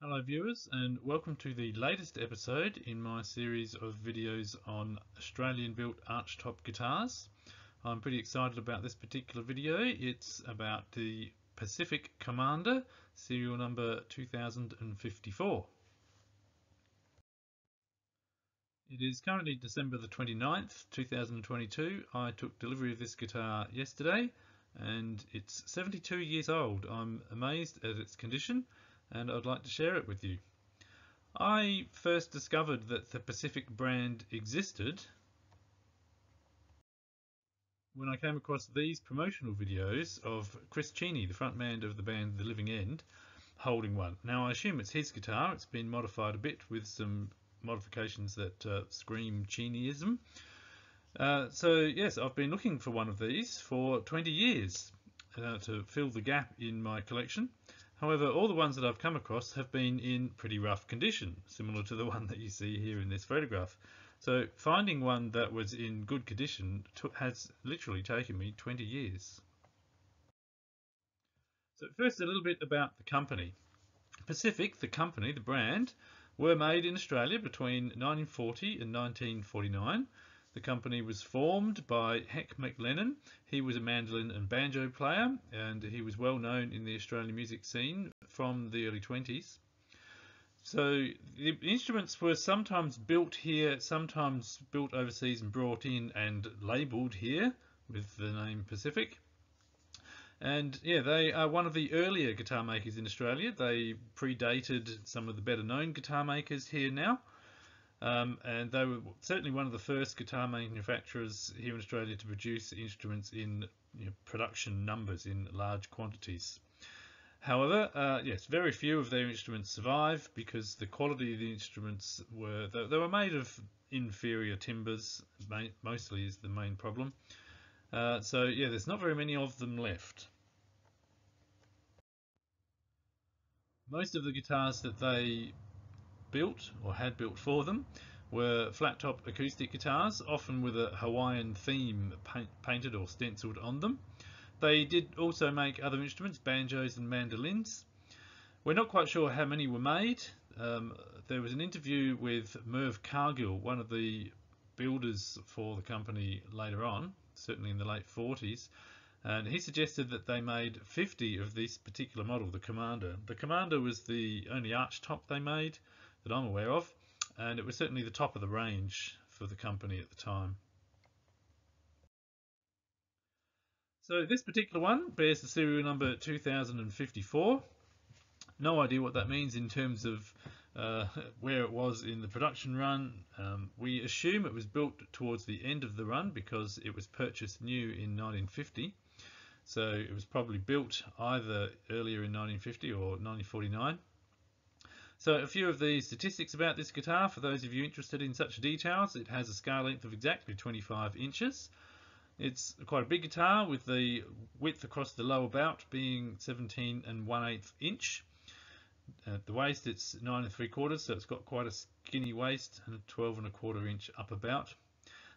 Hello viewers and welcome to the latest episode in my series of videos on Australian built archtop guitars. I'm pretty excited about this particular video. It's about the Pacific Commander serial number 2054. It is currently December the 29th 2022. I took delivery of this guitar yesterday and it's 72 years old. I'm amazed at its condition and I'd like to share it with you. I first discovered that the Pacific brand existed when I came across these promotional videos of Chris Cheney, the frontman of the band The Living End, holding one. Now I assume it's his guitar, it's been modified a bit with some modifications that uh, scream Cheneyism. Uh, so yes, I've been looking for one of these for 20 years uh, to fill the gap in my collection. However, all the ones that I've come across have been in pretty rough condition, similar to the one that you see here in this photograph. So finding one that was in good condition has literally taken me 20 years. So first a little bit about the company. Pacific, the company, the brand, were made in Australia between 1940 and 1949 the company was formed by Heck McLennan. He was a mandolin and banjo player and he was well known in the Australian music scene from the early 20s. So the instruments were sometimes built here, sometimes built overseas and brought in and labelled here with the name Pacific. And yeah, they are one of the earlier guitar makers in Australia. They predated some of the better known guitar makers here now. Um, and they were certainly one of the first guitar manufacturers here in Australia to produce instruments in you know, production numbers in large quantities. However, uh, yes, very few of their instruments survive because the quality of the instruments were they, they were made of inferior timbers, mostly is the main problem. Uh, so yeah, there's not very many of them left. Most of the guitars that they built or had built for them were flat top acoustic guitars, often with a Hawaiian theme paint, painted or stenciled on them. They did also make other instruments, banjos and mandolins. We're not quite sure how many were made. Um, there was an interview with Merv Cargill, one of the builders for the company later on, certainly in the late 40s, and he suggested that they made 50 of this particular model, the Commander. The Commander was the only arch top they made, that I'm aware of, and it was certainly the top of the range for the company at the time. So this particular one bears the serial number 2054. No idea what that means in terms of uh, where it was in the production run. Um, we assume it was built towards the end of the run because it was purchased new in 1950. So it was probably built either earlier in 1950 or 1949. So a few of the statistics about this guitar for those of you interested in such details. It has a scale length of exactly 25 inches. It's quite a big guitar with the width across the lower bout being 17 and 1 8 inch. At the waist it's 9 and 3 quarters so it's got quite a skinny waist and a 12 and a quarter inch upper bout.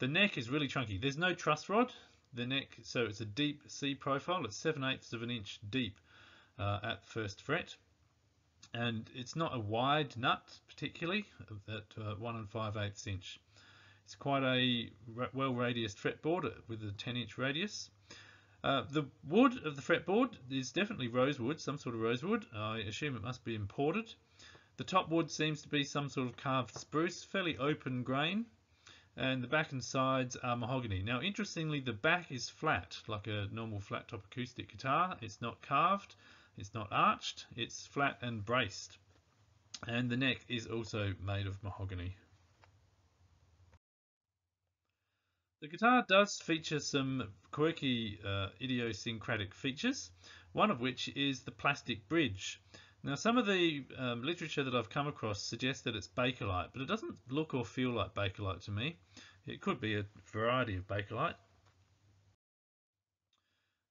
The neck is really chunky. There's no truss rod. The neck, so it's a deep C profile. It's 7 eighths of an inch deep uh, at first fret and it's not a wide nut particularly at uh, 1 and 5 eighths inch. It's quite a well radiused fretboard with a 10 inch radius. Uh, the wood of the fretboard is definitely rosewood, some sort of rosewood. I assume it must be imported. The top wood seems to be some sort of carved spruce, fairly open grain, and the back and sides are mahogany. Now interestingly the back is flat, like a normal flat top acoustic guitar. It's not carved. It's not arched, it's flat and braced. And the neck is also made of mahogany. The guitar does feature some quirky uh, idiosyncratic features, one of which is the plastic bridge. Now some of the um, literature that I've come across suggests that it's Bakelite, but it doesn't look or feel like Bakelite to me. It could be a variety of Bakelite.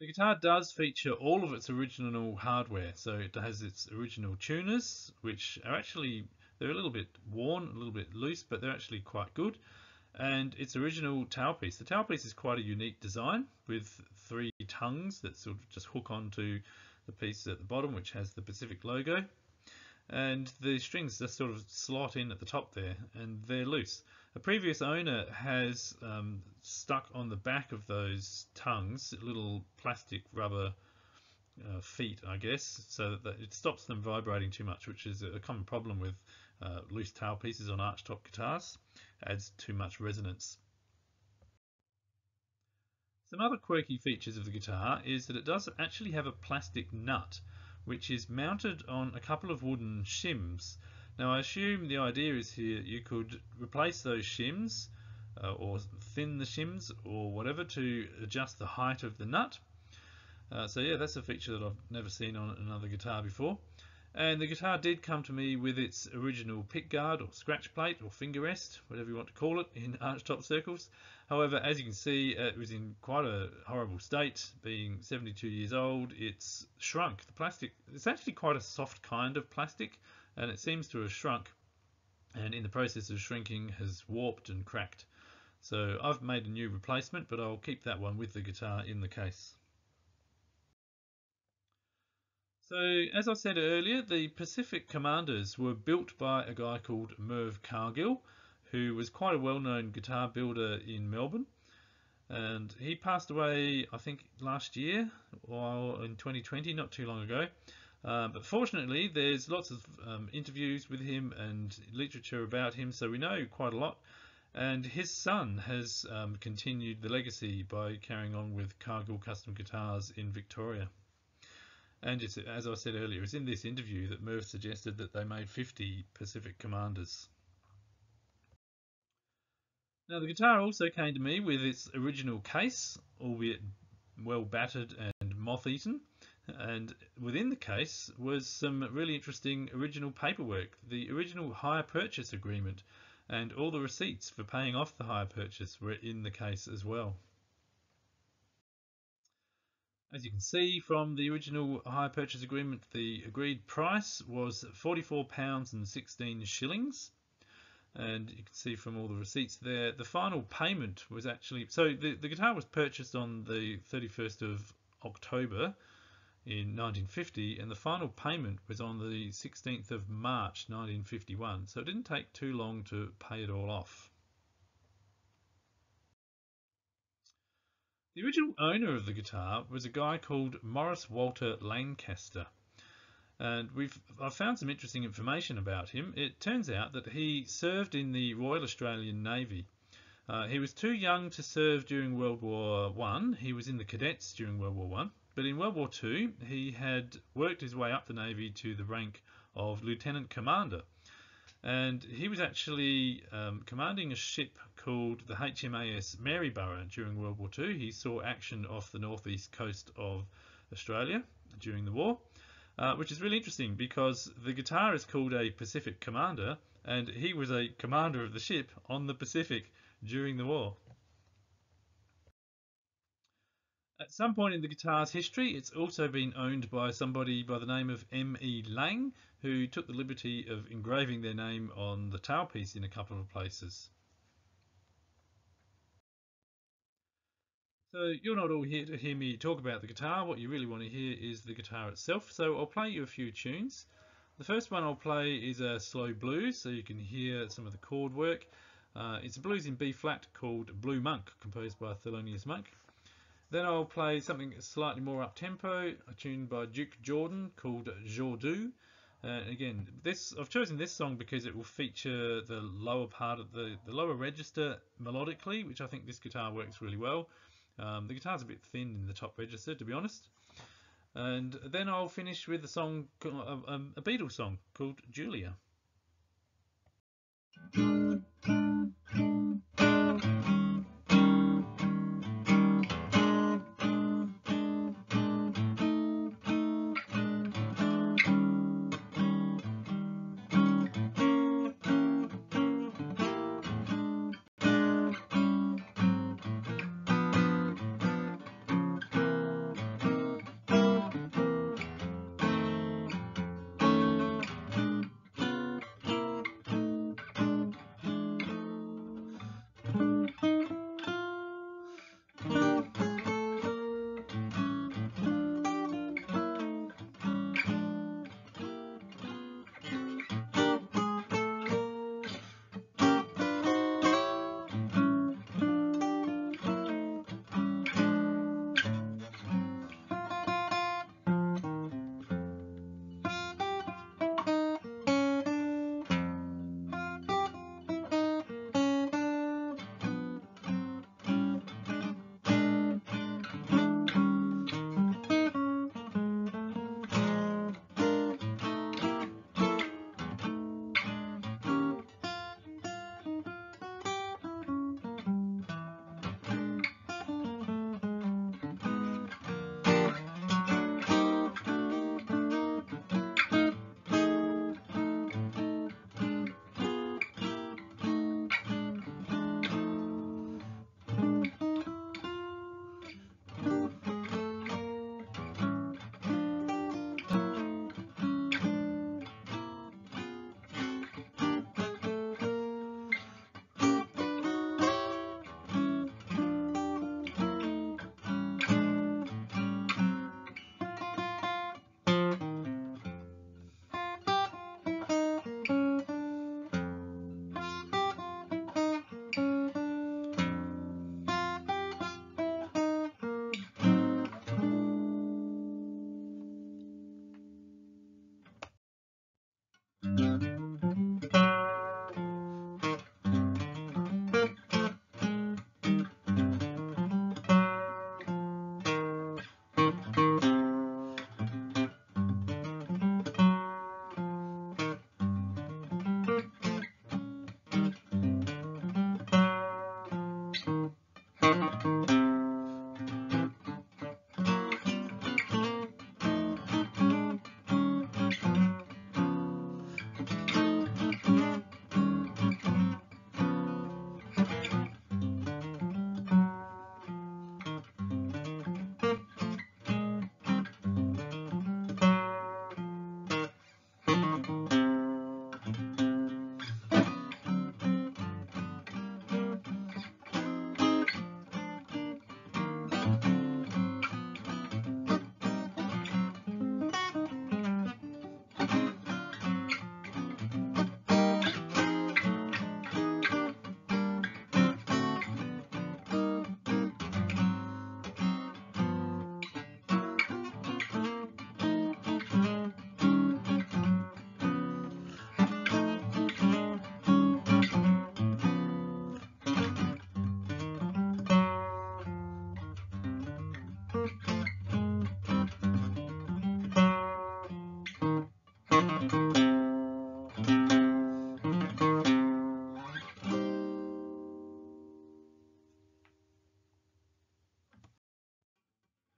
The guitar does feature all of its original hardware, so it has its original tuners, which are actually, they're a little bit worn, a little bit loose, but they're actually quite good. And its original tailpiece. The tailpiece is quite a unique design with three tongues that sort of just hook onto the piece at the bottom, which has the Pacific logo. And the strings just sort of slot in at the top there and they're loose. A previous owner has um, stuck on the back of those tongues little plastic rubber uh, feet, I guess, so that it stops them vibrating too much, which is a common problem with uh, loose tail pieces on archtop guitars. Adds too much resonance. Some other quirky features of the guitar is that it does actually have a plastic nut which is mounted on a couple of wooden shims. Now I assume the idea is here you could replace those shims uh, or thin the shims or whatever to adjust the height of the nut. Uh, so yeah, that's a feature that I've never seen on another guitar before. And the guitar did come to me with its original pickguard or scratch plate or finger rest, whatever you want to call it, in archtop circles. However, as you can see, uh, it was in quite a horrible state, being 72 years old. It's shrunk. The plastic, it's actually quite a soft kind of plastic, and it seems to have shrunk, and in the process of shrinking has warped and cracked. So I've made a new replacement, but I'll keep that one with the guitar in the case. So, as I said earlier, the Pacific Commanders were built by a guy called Merv Cargill, who was quite a well-known guitar builder in Melbourne. And he passed away, I think, last year, or in 2020, not too long ago. Uh, but fortunately, there's lots of um, interviews with him and literature about him, so we know quite a lot. And his son has um, continued the legacy by carrying on with Cargill Custom Guitars in Victoria. And as I said earlier, it's in this interview that Merv suggested that they made 50 Pacific Commanders. Now the guitar also came to me with its original case, albeit well battered and moth-eaten, and within the case was some really interesting original paperwork, the original hire purchase agreement, and all the receipts for paying off the hire purchase were in the case as well. As you can see from the original hire purchase agreement, the agreed price was £44 and 16 shillings and you can see from all the receipts there the final payment was actually so the, the guitar was purchased on the 31st of October in 1950 and the final payment was on the 16th of March 1951 so it didn't take too long to pay it all off. The original owner of the guitar was a guy called Morris Walter Lancaster and we've I've found some interesting information about him. It turns out that he served in the Royal Australian Navy. Uh, he was too young to serve during World War One. He was in the cadets during World War One, but in World War Two he had worked his way up the Navy to the rank of lieutenant commander, and he was actually um, commanding a ship called the HMAS Maryborough during World War Two. He saw action off the northeast coast of Australia during the war uh, which is really interesting because the guitar is called a Pacific Commander, and he was a commander of the ship on the Pacific during the war. At some point in the guitar's history, it's also been owned by somebody by the name of M.E. Lang, who took the liberty of engraving their name on the tailpiece in a couple of places. So you're not all here to hear me talk about the guitar. What you really want to hear is the guitar itself. So I'll play you a few tunes. The first one I'll play is a slow blues, so you can hear some of the chord work. Uh, it's a blues in B flat called Blue Monk, composed by Thelonious Monk. Then I'll play something slightly more up tempo, a tune by Duke Jordan called Jordu. Uh, again, this I've chosen this song because it will feature the lower part of the, the lower register melodically, which I think this guitar works really well. Um, the guitar's a bit thin in the top register, to be honest. And then I'll finish with a song, a, a Beatles song called Julia.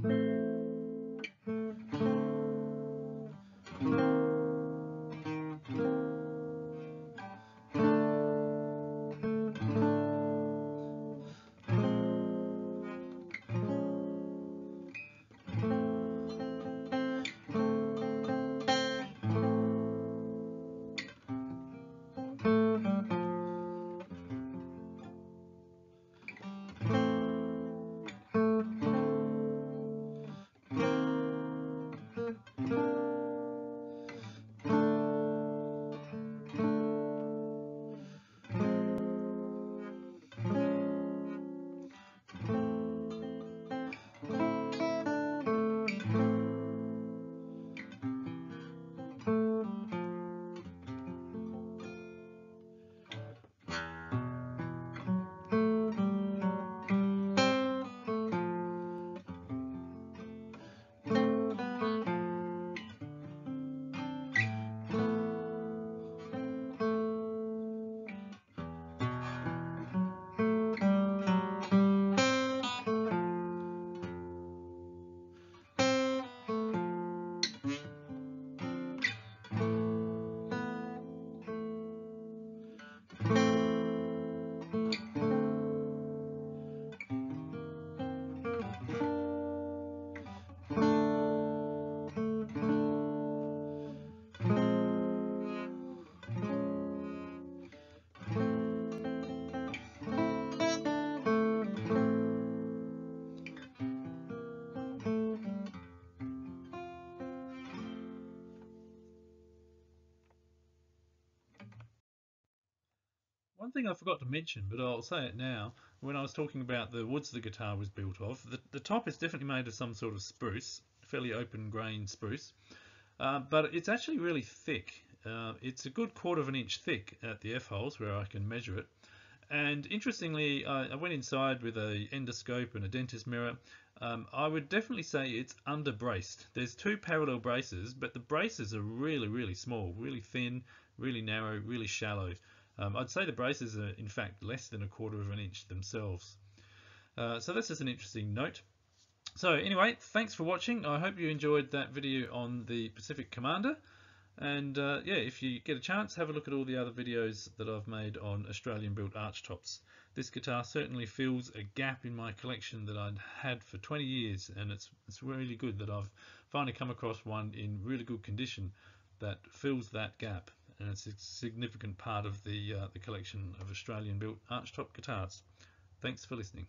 One thing I forgot to mention, but I'll say it now, when I was talking about the woods the guitar was built of, the, the top is definitely made of some sort of spruce, fairly open grain spruce, uh, but it's actually really thick. Uh, it's a good quarter of an inch thick at the F-holes where I can measure it. And interestingly, I, I went inside with a endoscope and a dentist mirror. Um, I would definitely say it's under braced. There's two parallel braces, but the braces are really, really small, really thin, really narrow, really shallow. Um, I'd say the braces are in fact less than a quarter of an inch themselves. Uh, so that's just an interesting note. So anyway, thanks for watching. I hope you enjoyed that video on the Pacific Commander. And uh, yeah, if you get a chance, have a look at all the other videos that I've made on Australian built archtops. This guitar certainly fills a gap in my collection that I'd had for 20 years and it's, it's really good that I've finally come across one in really good condition that fills that gap and it's a significant part of the, uh, the collection of Australian built archtop guitars. Thanks for listening.